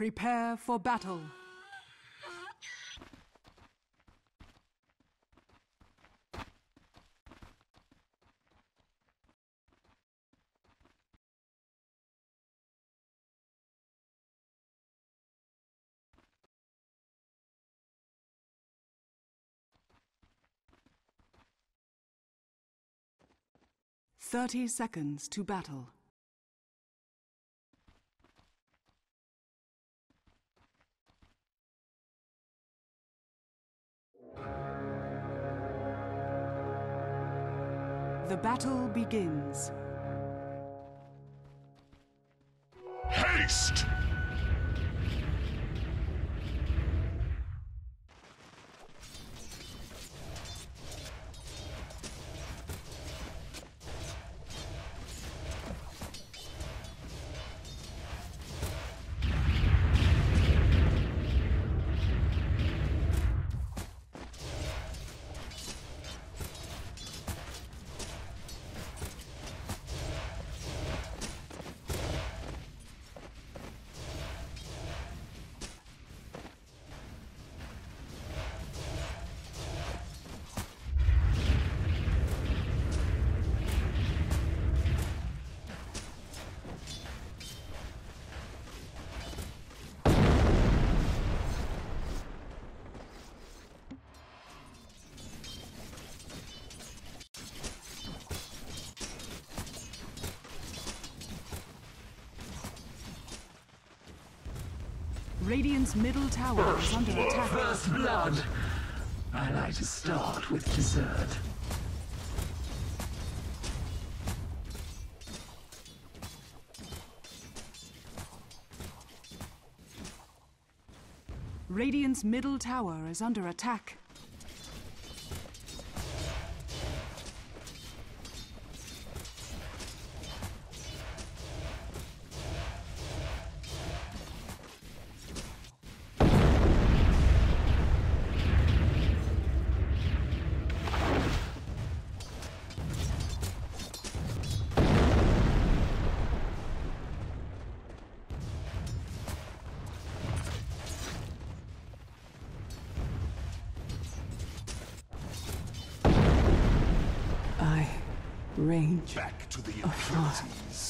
Prepare for battle. Thirty seconds to battle. The battle begins. Haste! Radiant's middle tower is under attack. First blood. I like to start with dessert. Radiant's middle tower is under attack. Range Back to the impurities.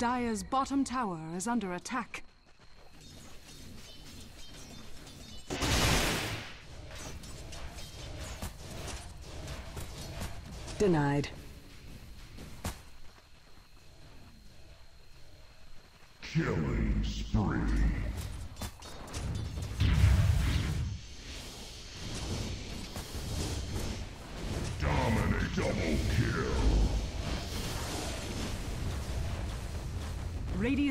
Dire's bottom tower is under attack. Denied.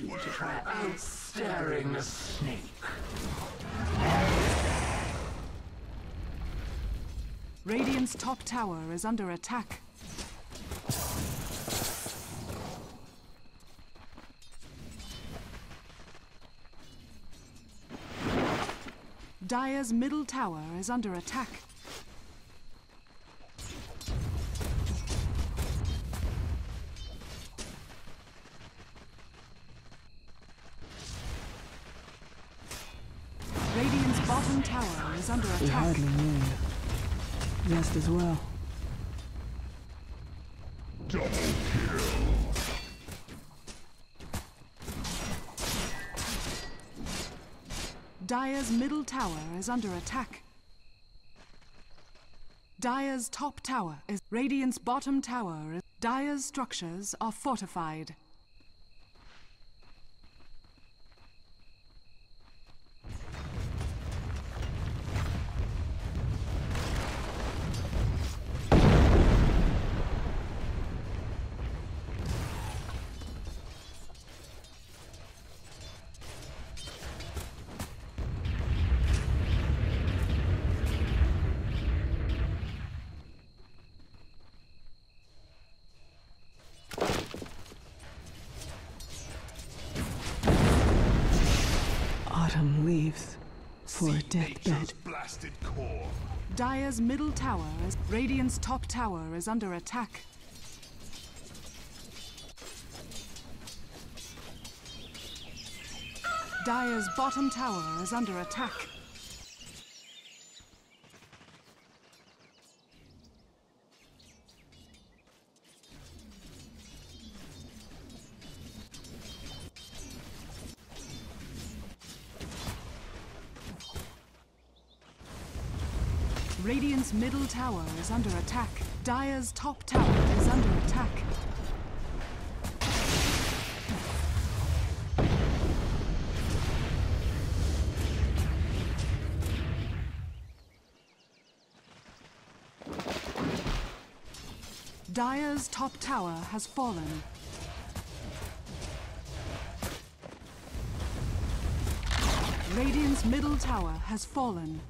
you to try outstaring a snake. Radiant's top tower is under attack. Dire's middle tower is under attack. Bottom tower is under attack. We hardly knew. Just as well. Double kill. Dire's middle tower is under attack. Dire's top tower is Radiant's bottom tower. is Dire's structures are fortified. For a deathbed. nature's blasted core. Dire's middle tower is Radiant's top tower is under attack. Dire's bottom tower is under attack. Radiant's middle tower is under attack. Dire's top tower is under attack. Dire's top tower has fallen. Radiant's middle tower has fallen.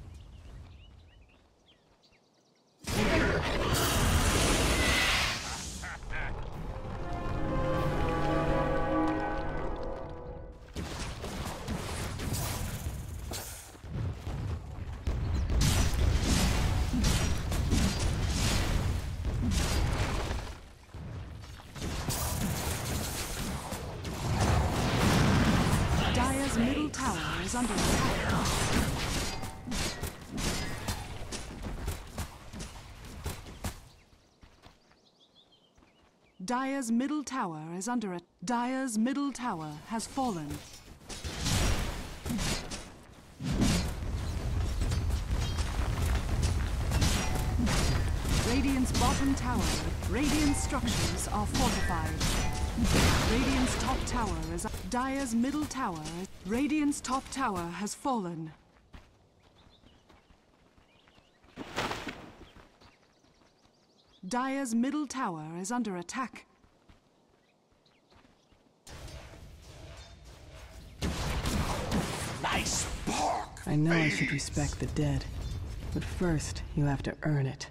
Tower is under attack. Dire's middle tower is under a Dire's middle tower has fallen. Radiant's bottom tower. Radiant structures are fortified. Radiant's top tower is Dire's middle tower. Radiant's top tower has fallen. Dire's middle tower is under attack. Nice spark. I know I should respect the dead, but first you have to earn it.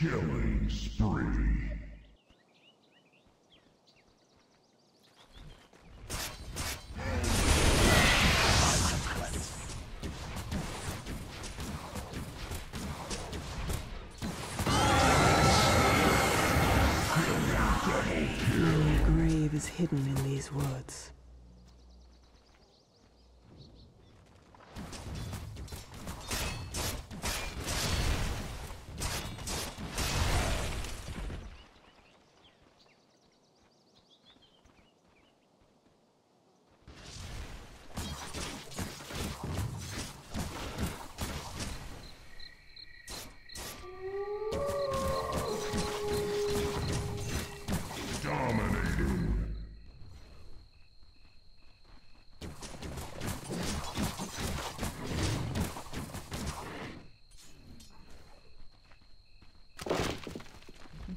Killing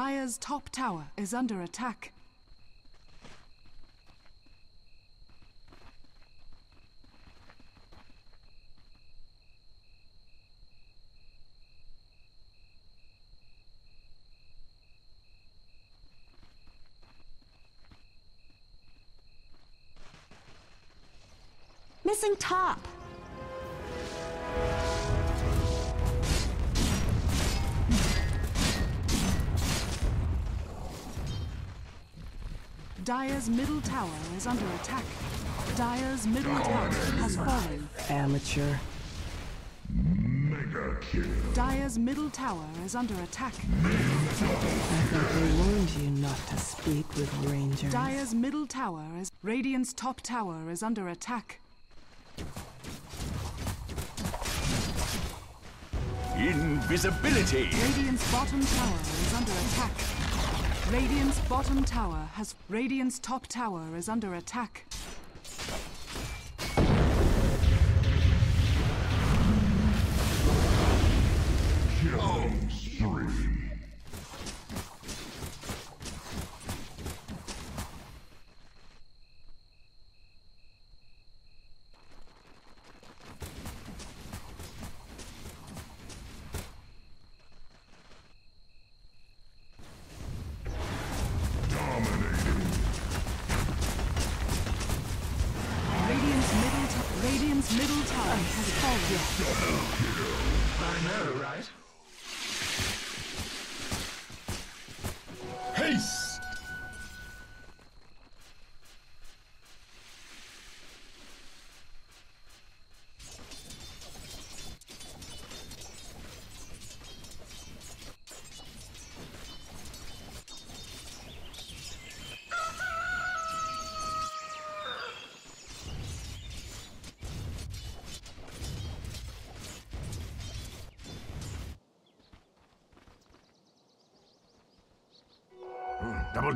Dire's top tower is under attack. Missing top. Tower is under attack. Dire's middle tower has fallen. Amateur. Mega kill. Dire's middle tower is under attack. I thought they warned you not to speak with rangers. Dire's middle tower is. Radiant's top tower is under attack. Invisibility! Radiant's bottom tower is under attack. Radiant's bottom tower has. Radiant's top tower is under attack. Has fallen. I know, right?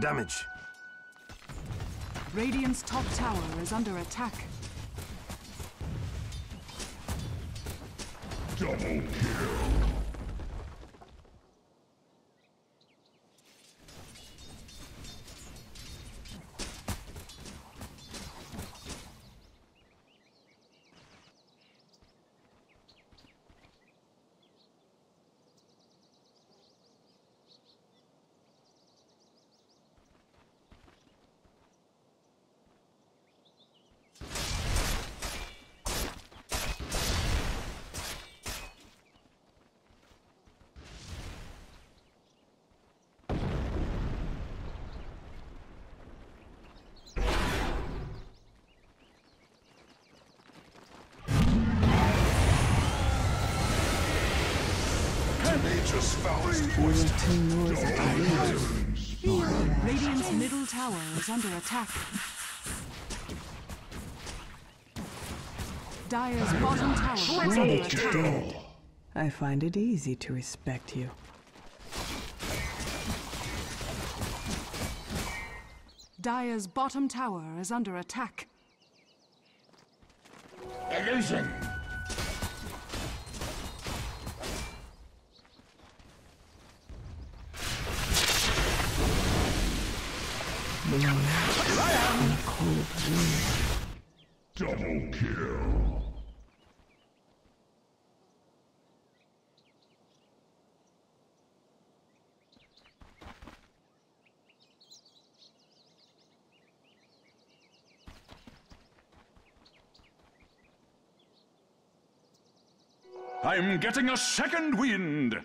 Damage. Radiant's top tower is under attack. Double kill. Tenacious foulest You were twist. too noisy to leave. Radiant's middle tower is under attack. Dire's bottom tower is Now under that you're attack. dead, I find it easy to respect you. Dire's bottom tower is under attack. Illusion! Double kill. I'm getting a second wind!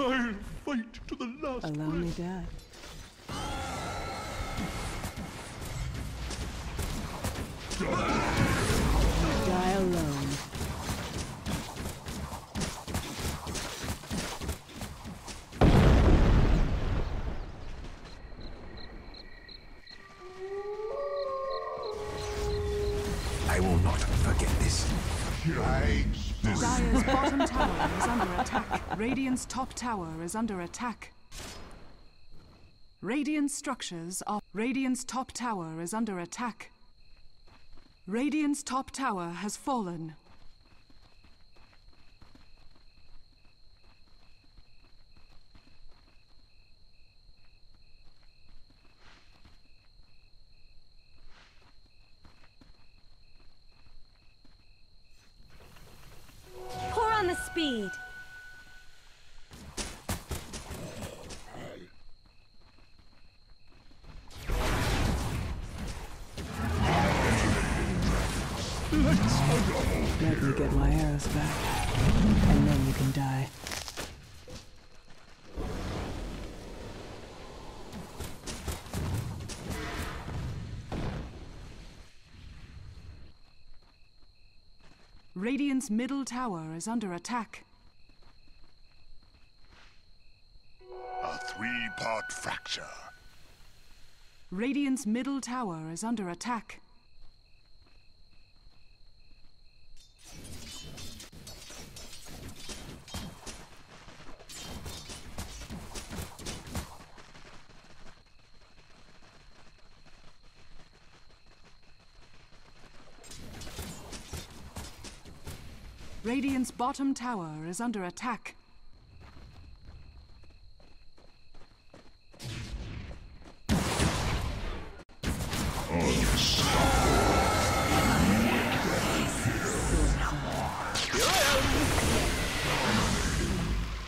I'll fight to the last A lonely death. Die alone. I will not forget this. Dire's bottom tower is under attack. Radiant's top tower is under attack. Radiant structures are. Radiant's top tower is under attack. Radiant's top tower has fallen. Let me get my arrows back. And then you can die. Radiant's middle tower is under attack. A three-part fracture. Radiant's middle tower is under attack. Radiant's bottom tower is under attack.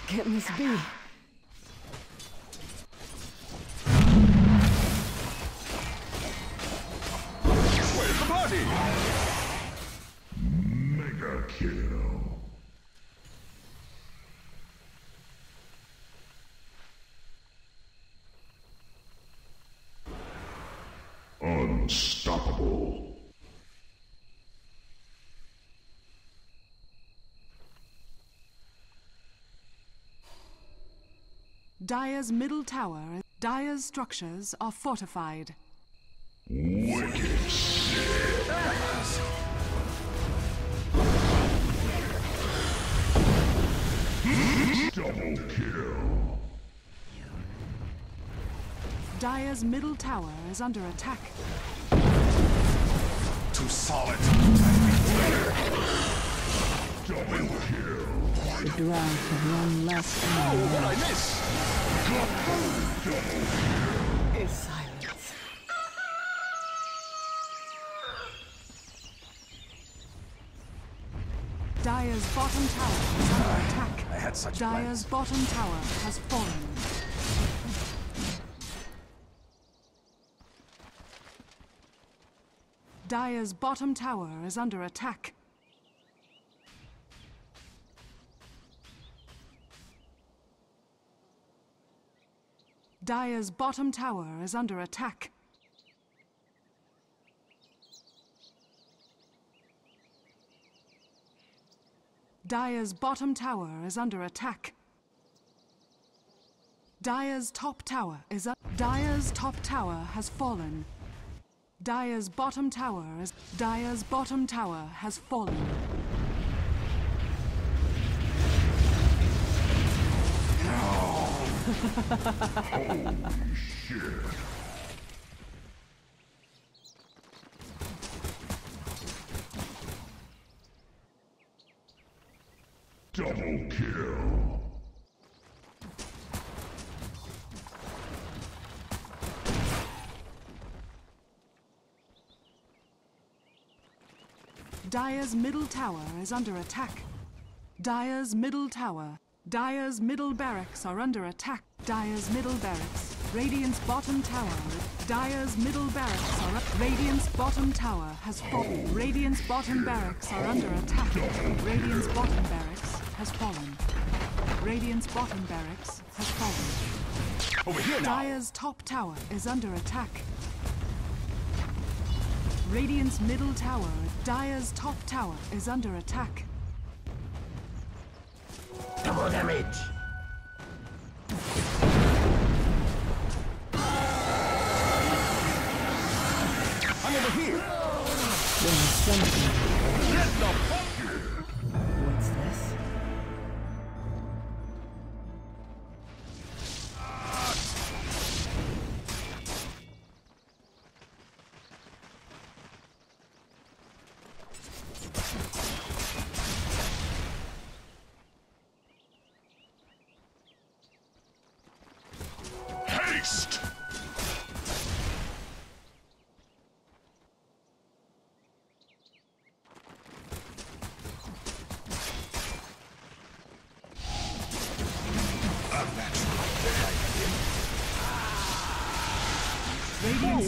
Get Miss B. Dire's middle tower, Dire's structures are fortified. Wicked sick. Double kill. Dire's middle tower is under attack. Too solid. Double kill. The drought of one less enemy What I miss? Is silence. Dire's bottom tower is under attack. I had such Dire's plans. bottom tower has fallen. Dire's bottom tower is under attack. Dire's bottom tower is under attack. Dire's bottom tower is under attack. Dire's top tower is up. Dire's top tower has fallen. Dire's bottom tower is. Dire's bottom tower has fallen. Holy shit. Double kill. Dire's middle tower is under attack. Dire's middle tower. Dire's middle barracks are under attack. Dire's middle barracks. Radiant's bottom tower. Dire's middle barracks are up. Radiant's bottom tower has fallen. Radiant's bottom barracks are under attack. Radiant's bottom barracks has fallen. Radiant's bottom barracks has fallen. Over here now. Dire's top tower is under attack. Radiant's middle tower, Dire's top tower is under attack. Double damage. I'm over here. There's something. Let the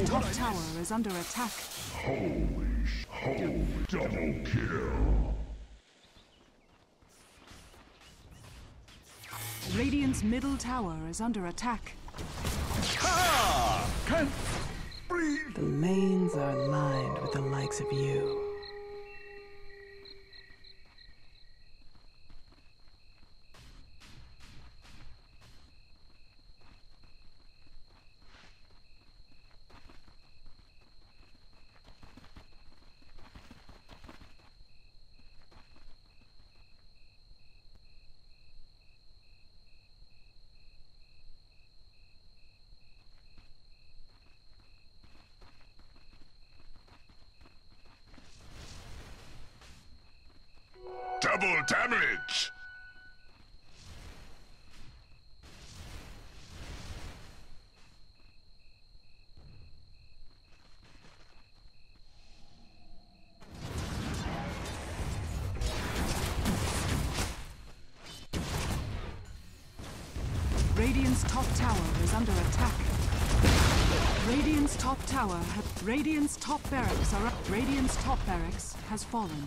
Radiant's top tower is under attack. Holy sh... Holy double kill! Radiant's middle tower is under attack. Ah! Can't The lanes are lined with the likes of you. Double damage! Radiant's top tower is under attack. Radiant's top tower, Radiant's top barracks are up. Radiant's top barracks has fallen.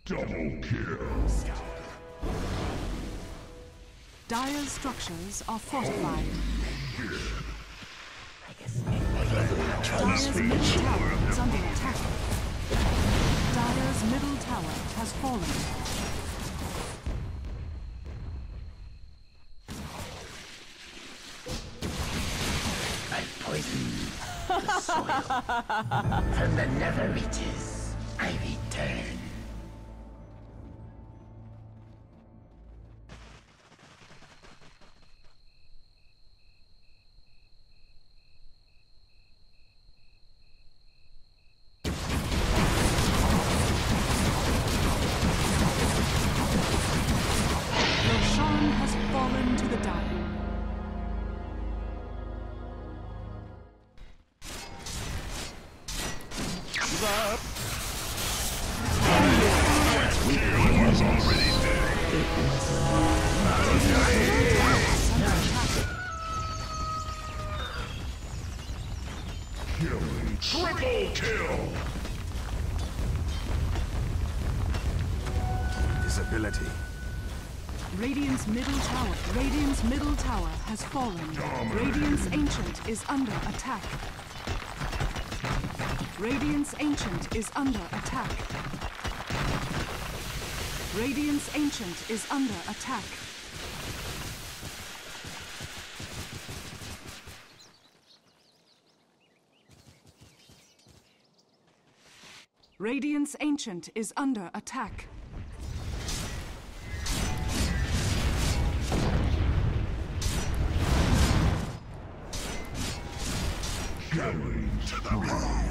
Double kill. Dire's structures are fortified. Dire's middle tower is under attack. Dire's middle tower has fallen. I poison the soil. From the nether reaches, Middle tower has fallen. Radiant's ancient is under attack. Radiant's ancient is under attack. Radiant's ancient is under attack. Radiant's Ancient is under attack. Going to the